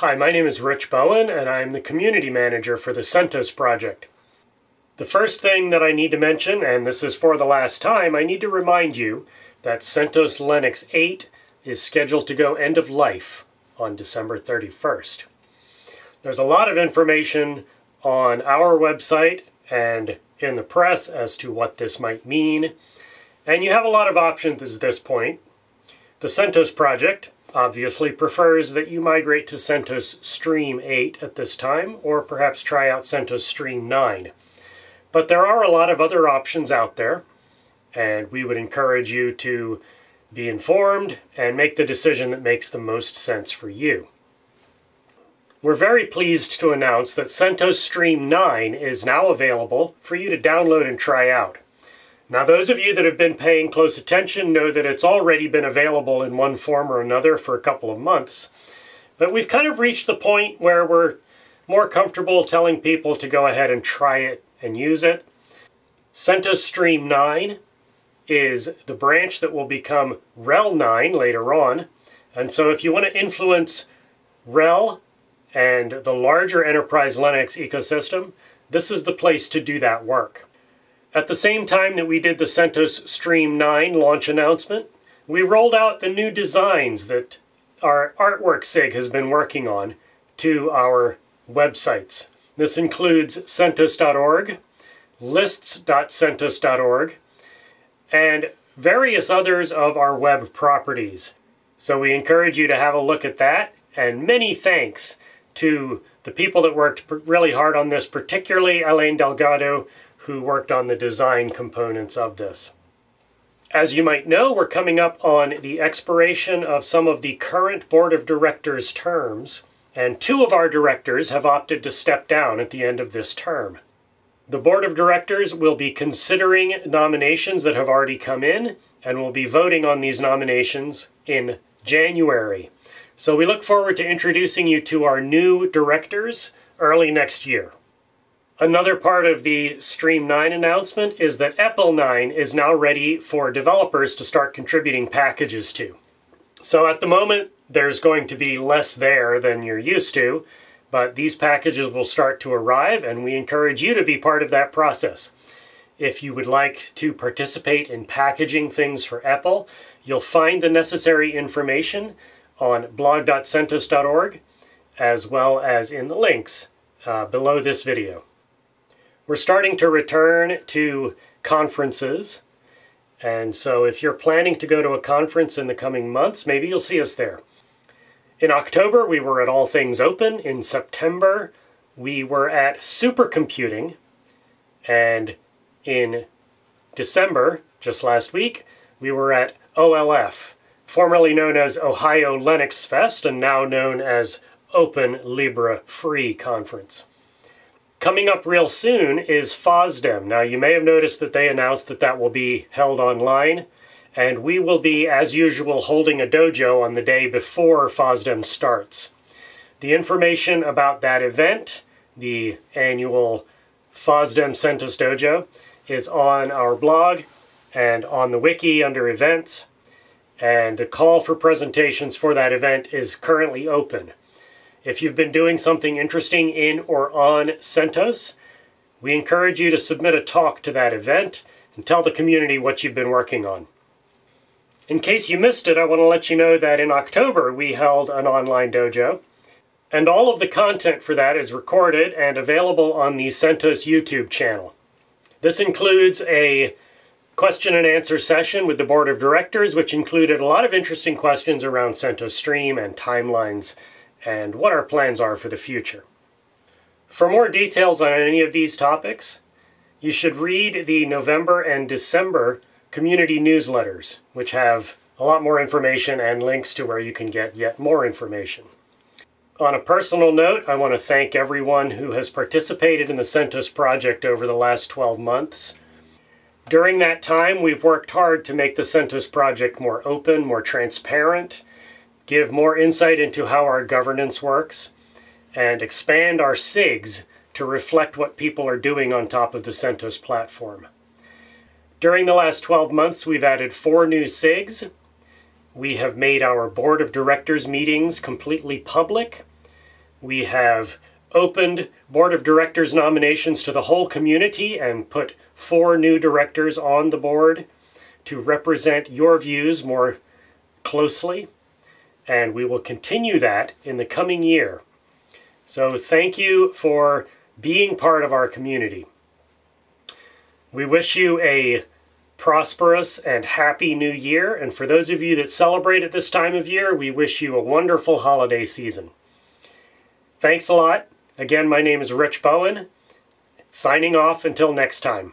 Hi, my name is Rich Bowen, and I'm the Community Manager for the CentOS project. The first thing that I need to mention, and this is for the last time, I need to remind you that CentOS Linux 8 is scheduled to go end of life on December 31st. There's a lot of information on our website and in the press as to what this might mean, and you have a lot of options at this point. The CentOS project obviously prefers that you migrate to CentOS Stream 8 at this time, or perhaps try out CentOS Stream 9. But there are a lot of other options out there, and we would encourage you to be informed and make the decision that makes the most sense for you. We're very pleased to announce that CentOS Stream 9 is now available for you to download and try out. Now, those of you that have been paying close attention know that it's already been available in one form or another for a couple of months. But we've kind of reached the point where we're more comfortable telling people to go ahead and try it and use it. CentOS Stream 9 is the branch that will become RHEL 9 later on. And so if you want to influence RHEL and the larger enterprise Linux ecosystem, this is the place to do that work. At the same time that we did the CentOS Stream 9 launch announcement, we rolled out the new designs that our artwork SIG has been working on to our websites. This includes CentOS.org, lists.centos.org, and various others of our web properties. So we encourage you to have a look at that, and many thanks to the people that worked really hard on this, particularly Alain Delgado, who worked on the design components of this. As you might know, we're coming up on the expiration of some of the current board of directors terms, and two of our directors have opted to step down at the end of this term. The board of directors will be considering nominations that have already come in and will be voting on these nominations in January. So we look forward to introducing you to our new directors early next year. Another part of the Stream 9 announcement is that EPEL 9 is now ready for developers to start contributing packages to. So at the moment, there's going to be less there than you're used to, but these packages will start to arrive, and we encourage you to be part of that process. If you would like to participate in packaging things for EPEL, you'll find the necessary information on blog.centos.org as well as in the links uh, below this video. We're starting to return to conferences. And so if you're planning to go to a conference in the coming months, maybe you'll see us there. In October, we were at All Things Open. In September, we were at Supercomputing. And in December, just last week, we were at OLF, formerly known as Ohio Linux Fest and now known as Open Libre Free Conference. Coming up real soon is FOSDEM. Now, you may have noticed that they announced that that will be held online, and we will be, as usual, holding a dojo on the day before FOSDEM starts. The information about that event, the annual FOSDEM CentOS Dojo, is on our blog and on the wiki under events, and the call for presentations for that event is currently open. If you've been doing something interesting in or on CentOS, we encourage you to submit a talk to that event and tell the community what you've been working on. In case you missed it, I want to let you know that in October we held an online dojo, and all of the content for that is recorded and available on the CentOS YouTube channel. This includes a question and answer session with the board of directors, which included a lot of interesting questions around CentOS Stream and timelines and what our plans are for the future. For more details on any of these topics, you should read the November and December community newsletters, which have a lot more information and links to where you can get yet more information. On a personal note, I want to thank everyone who has participated in the CentOS project over the last 12 months. During that time, we've worked hard to make the CentOS project more open, more transparent, give more insight into how our governance works, and expand our SIGs to reflect what people are doing on top of the CentOS platform. During the last 12 months, we've added four new SIGs. We have made our board of directors meetings completely public. We have opened Board of Directors nominations to the whole community and put four new directors on the board to represent your views more closely. And we will continue that in the coming year. So thank you for being part of our community. We wish you a prosperous and happy new year. And for those of you that celebrate at this time of year, we wish you a wonderful holiday season. Thanks a lot. Again, my name is Rich Bowen. Signing off until next time.